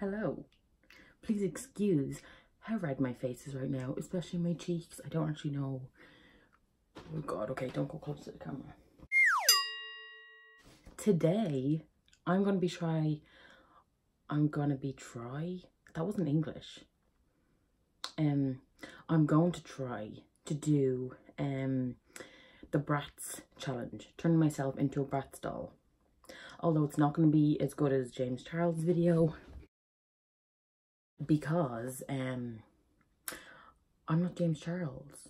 Hello. Please excuse how red my face is right now, especially my cheeks. I don't actually know. Oh god, okay, don't go close to the camera. Today, I'm gonna be try, I'm gonna be try, that wasn't English. Um, I'm going to try to do um the Bratz challenge, turning myself into a Bratz doll. Although it's not going to be as good as James Charles' video because um I'm not James Charles.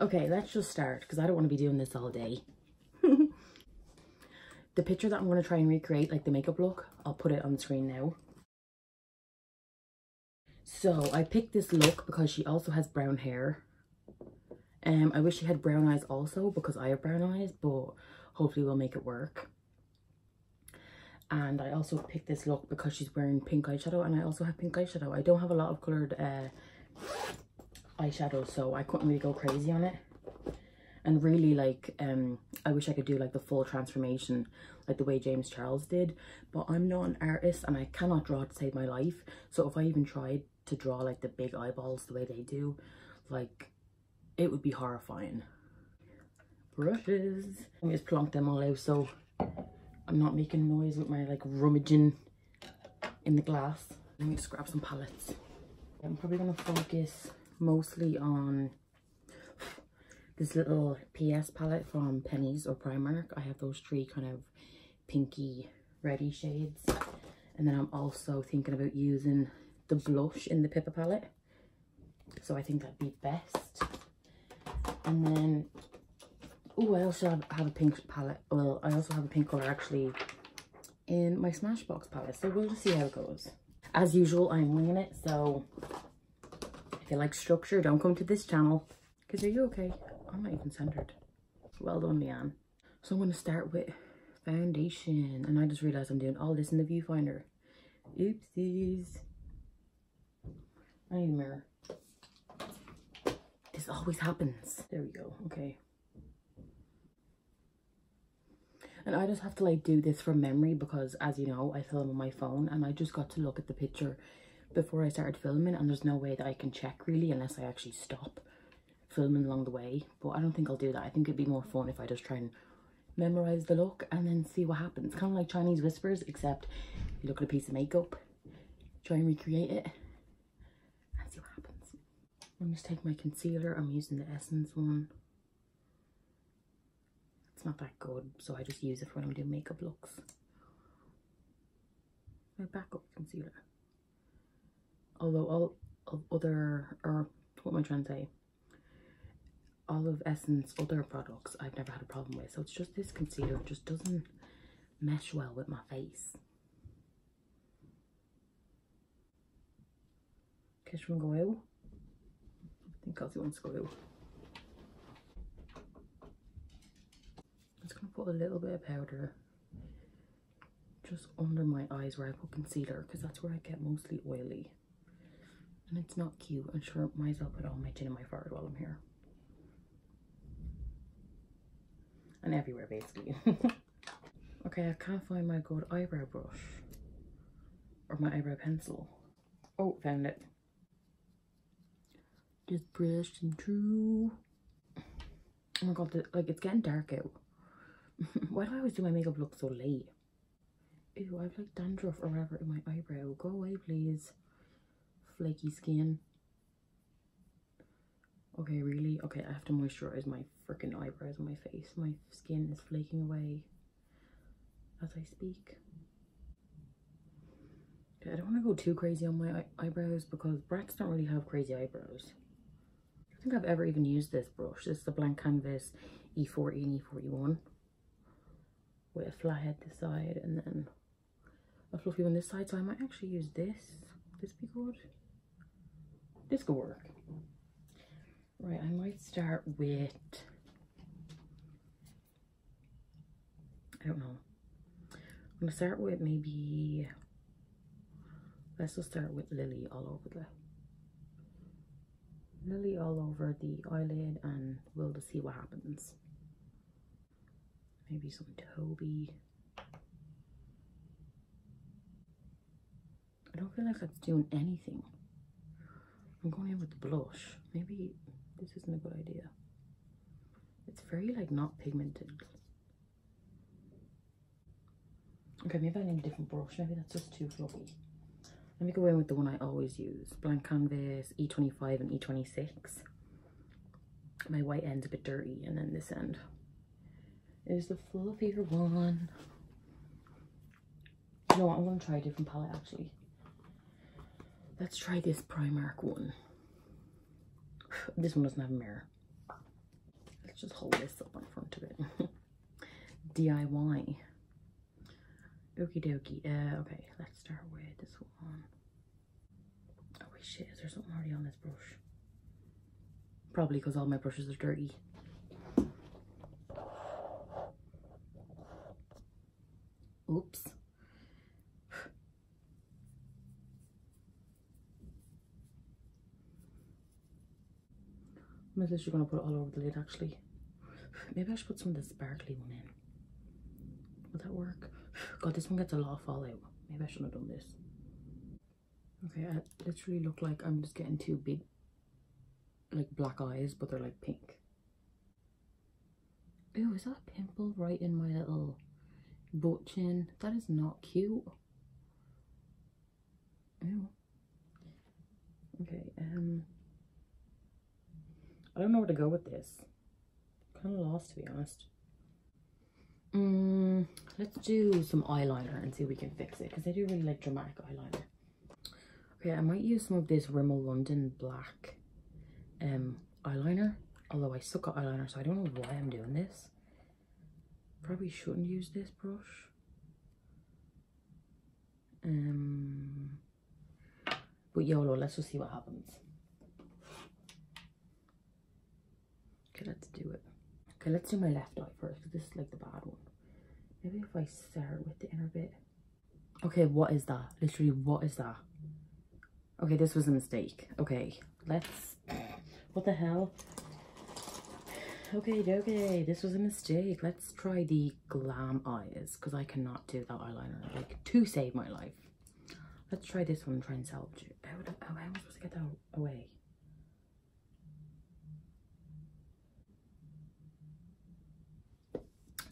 Okay, let's just start because I don't want to be doing this all day. the picture that I'm going to try and recreate, like the makeup look, I'll put it on screen now. So I picked this look because she also has brown hair. Um, I wish she had brown eyes also because I have brown eyes, but hopefully we'll make it work. And I also picked this look because she's wearing pink eyeshadow and I also have pink eyeshadow. I don't have a lot of coloured uh, eyeshadow, so I couldn't really go crazy on it. And really, like, um, I wish I could do, like, the full transformation, like the way James Charles did. But I'm not an artist and I cannot draw to save my life. So if I even tried to draw, like, the big eyeballs the way they do, like, it would be horrifying. Brushes. Me just plonk them all out so I'm not making noise with my, like, rummaging in the glass. Let me just grab some palettes. I'm probably going to focus mostly on this little PS palette from Penneys or Primark. I have those three kind of pinky ready shades. And then I'm also thinking about using the blush in the Pippa palette. So I think that'd be best. And then, oh, I also have, have a pink palette. Well, I also have a pink color actually in my Smashbox palette. So we'll just see how it goes. As usual, I'm winging it. So if you like structure, don't come to this channel. Because are you okay? I'm not even centered. Well done, Leanne. So I'm going to start with foundation. And I just realized I'm doing all this in the viewfinder. Oopsies. I need a mirror. This always happens. There we go. Okay. And I just have to like do this from memory because as you know, I film on my phone and I just got to look at the picture before I started filming and there's no way that I can check really unless I actually stop filming along the way. But I don't think I'll do that. I think it'd be more fun if I just try and memorize the look and then see what happens. Kind of like Chinese whispers, except you look at a piece of makeup, try and recreate it and see what happens. I'm just take my concealer. I'm using the Essence one. It's not that good, so I just use it for when I'm doing makeup looks. My backup concealer. Although all of other, or what am I trying to say? All of Essence other products I've never had a problem with. So it's just this concealer just doesn't mesh well with my face. Kish one go out. I think Ozzy wants to go out. Just gonna put a little bit of powder just under my eyes where I put concealer because that's where I get mostly oily. And it's not cute. I'm sure might as well put all my chin in my forehead while I'm here. And everywhere basically. okay, I can't find my good eyebrow brush. Or my eyebrow pencil. Oh, found it. Just brushing through. Oh my god, the, like it's getting dark out. Why do I always do my makeup look so late? Ew, I have like dandruff or whatever in my eyebrow. Go away, please. Flaky skin. Okay, really? Okay, I have to moisturize my freaking eyebrows on my face. My skin is flaking away as I speak. Okay, I don't want to go too crazy on my eye eyebrows because Bratz don't really have crazy eyebrows. I don't think I've ever even used this brush. This is the Blank Canvas E40 and E41 with a flat head this side and then a fluffy one this side. So I might actually use this. This be good. This could work. Right, I might start with, I don't know. I'm gonna start with maybe, let's just start with Lily all over the, Lily all over the eyelid and we'll just see what happens. Maybe some Toby. I don't feel like that's doing anything. I'm going in with blush. Maybe this isn't a good idea. It's very like not pigmented. Okay, maybe I need a different brush. Maybe that's just too fluffy. Let me go in with the one I always use. Blank Canvas, E25 and E26. My white end's a bit dirty and then this end is the fluffier one. You know what, I'm going to try a different palette actually. Let's try this Primark one. This one doesn't have a mirror. Let's just hold this up in front of it. DIY. Okie dokie. Uh, okay, let's start with this one. Oh wait, shit, is there something already on this brush? Probably because all my brushes are dirty. Oops. I'm literally gonna put it all over the lid actually. Maybe I should put some of the sparkly one in. Would that work? God, this one gets a lot of fallout. Maybe I shouldn't have done this. Okay, I literally look like I'm just getting two big, like black eyes, but they're like pink. Ew, is that a pimple right in my little butt chin? That is not cute. Ew. Okay, um, I don't know where to go with this. Kind of lost, to be honest. Mm, let's do some eyeliner and see if we can fix it because I do really like dramatic eyeliner. Okay, I might use some of this Rimmel London black um eyeliner. Although I suck at eyeliner, so I don't know why I'm doing this. Probably shouldn't use this brush. Um, but YOLO, let's just see what happens. Okay, let's do it. Okay, let's do my left eye first because this is like the bad one. Maybe if I start with the inner bit. Okay, what is that? Literally, what is that? Okay, this was a mistake. Okay, let's... What the hell? Okay, okay, this was a mistake. Let's try the Glam Eyes because I cannot do that eyeliner, like, to save my life. Let's try this one and try and salvage it. How, how, how am I supposed to get that away?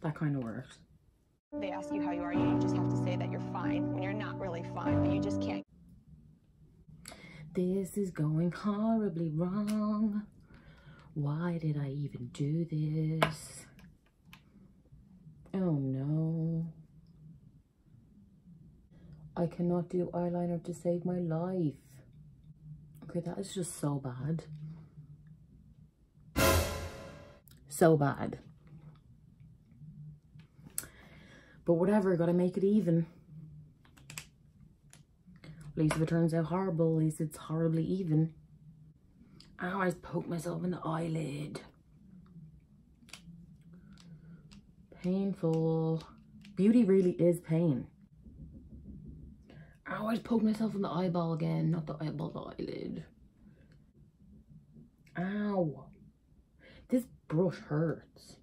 That kind of works. They ask you how you are, you just have to say that you're fine when you're not really fine, but you just can't. This is going horribly wrong. Why did I even do this? Oh no. I cannot do eyeliner to save my life. Okay, that is just so bad. So bad. But whatever, gotta make it even. At least if it turns out horrible, at least it's horribly even. I just poked myself in the eyelid. Painful. Beauty really is pain. I just poke myself in the eyeball again, not the eyeball, the eyelid. Ow. This brush hurts.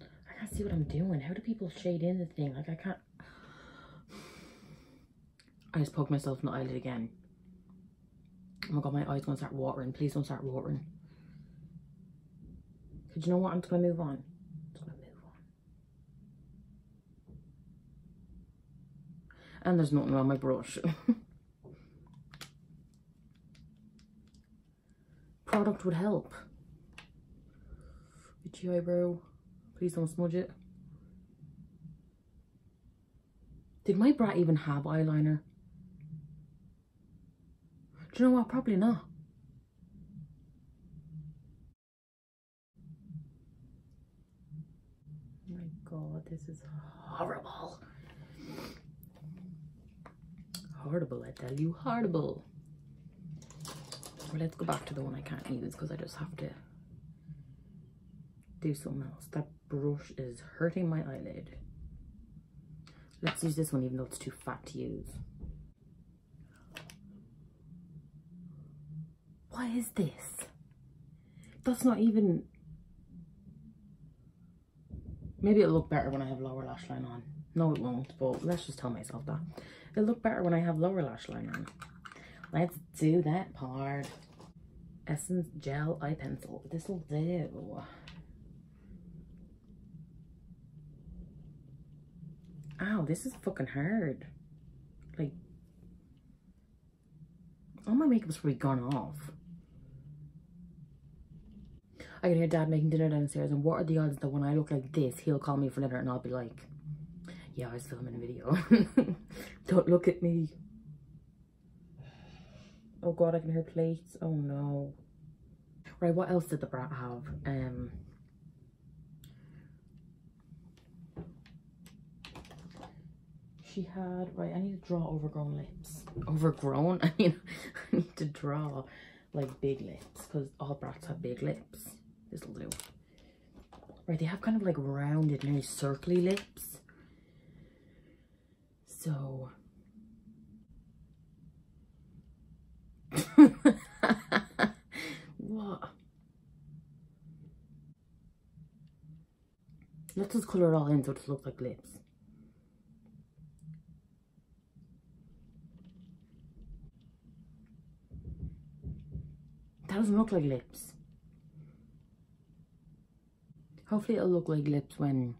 I can't see what I'm doing. How do people shade in the thing? Like, I can't... I just poked myself in the eyelid again. Oh my god, my eyes gonna start watering. Please don't start watering. Because you know what? I'm just gonna move on. And there's nothing on my brush. Product would help. Itchy eyebrow. Please don't smudge it. Did my brat even have eyeliner? Do you know what? Probably not. Oh my god, this is horrible. Horrible, I tell you, horrible. Well, let's go back to the one I can't use because I just have to do something else. That brush is hurting my eyelid. Let's use this one even though it's too fat to use. What is this? That's not even... Maybe it'll look better when I have lower lash line on. No, it won't, but let's just tell myself that. It'll look better when I have lower lash line on. Let's do that part. Essence Gel Eye Pencil. This'll do. Ow, this is fucking hard. Like, all my makeup's probably gone off. I can hear dad making dinner downstairs and what are the odds that when I look like this, he'll call me for dinner and I'll be like, yeah, I was filming a video. Don't look at me. Oh god, I can hear plates. Oh no. Right, what else did the brat have? Um, she had, right, I need to draw overgrown lips. Overgrown? I mean, I need to draw like big lips because all Bratz have big lips. This'll do. Right, they have kind of like rounded, nearly circly lips. So. what? Let's just colour it all in so it looks like lips. That doesn't look like lips. Hopefully it'll look like lips when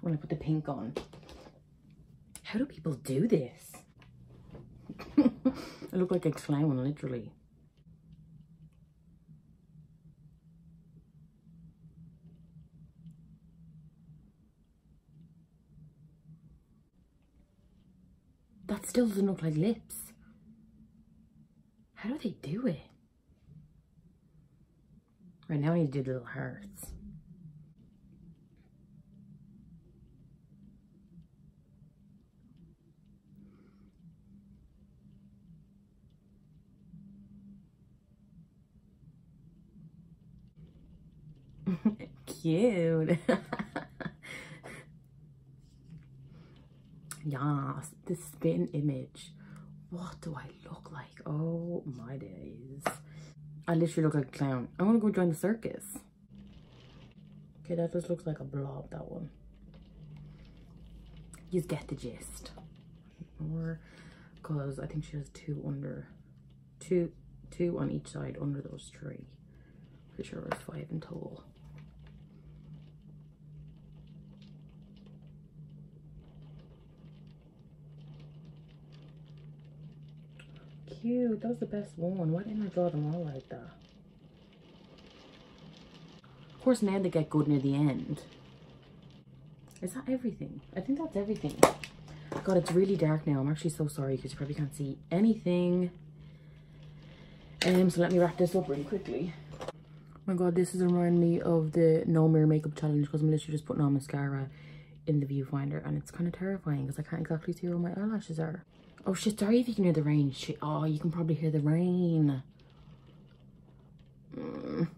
when I put the pink on. How do people do this? I look like a clown, literally. That still doesn't look like lips. Do it? Right now I need to do little hearts. Cute. yes, the spin image. What do I look like? Oh my days. I literally look like a clown. I want to go join the circus. Okay, that just looks like a blob, that one. You get the gist. Because I think she has two under, two, two on each side under those three. Pretty sure it's five in total. Cute. That was the best one. Why didn't I draw them all like that? Of course, now they get good near the end. Is that everything? I think that's everything. God, it's really dark now. I'm actually so sorry because you probably can't see anything. Um, so let me wrap this up really quickly. Oh my god, this is reminding me of the no mirror makeup challenge because I'm literally just putting on mascara in the viewfinder and it's kind of terrifying because I can't exactly see where my eyelashes are. Oh shit, sorry if you can hear the rain. Shit. Oh, you can probably hear the rain. Mm.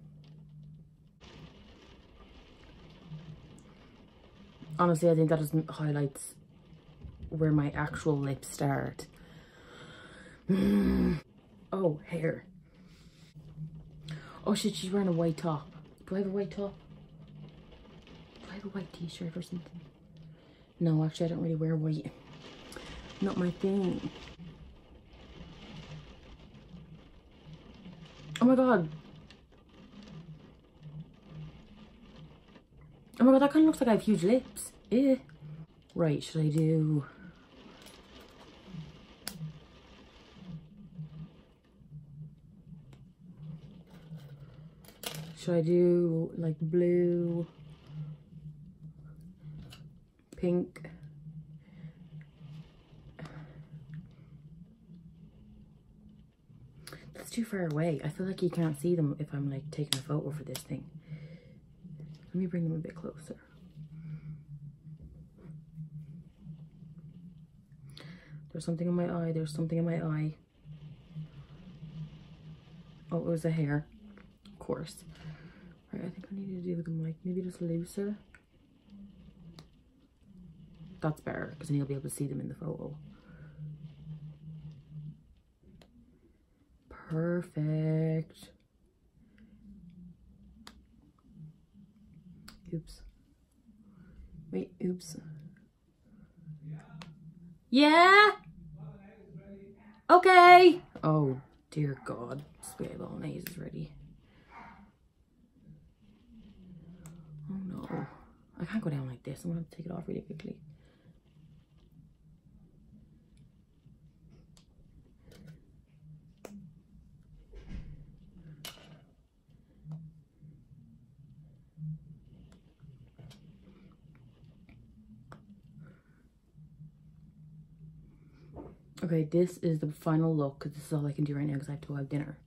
Honestly, I think that just highlights where my actual lips start. Mm. Oh, hair. Oh shit, she's wearing a white top. Do I have a white top? Do I have a white t-shirt or something? No, actually I don't really wear white not my thing. Oh my god. Oh my god, that kind of looks like I have huge lips. Eh. Right, should I do... Should I do like blue, pink, too far away. I feel like you can't see them if I'm like taking a photo for this thing. Let me bring them a bit closer. There's something in my eye. There's something in my eye. Oh, it was a hair. Of course. Right, I think I need to do with them like maybe just looser. That's better because then you'll be able to see them in the photo. Perfect. Oops. Wait, oops. Yeah? Okay. Oh, dear God. Spaghetti bolognese is ready. Oh no. I can't go down like this. I'm have to take it off really quickly. Okay, this is the final look because this is all I can do right now because I have to have dinner.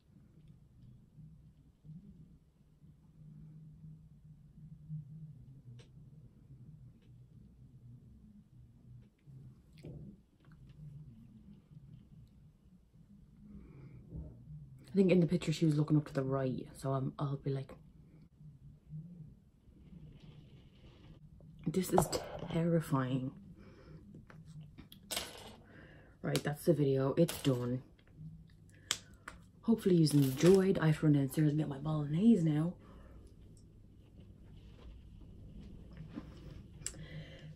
I think in the picture she was looking up to the right, so I'm, I'll be like, this is terrifying. Right, that's the video. It's done. Hopefully you enjoyed. I have to run downstairs and get my bolognese now.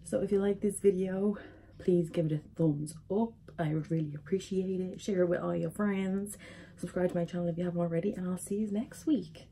So if you like this video, please give it a thumbs up. I would really appreciate it. Share it with all your friends. Subscribe to my channel if you haven't already. And I'll see you next week.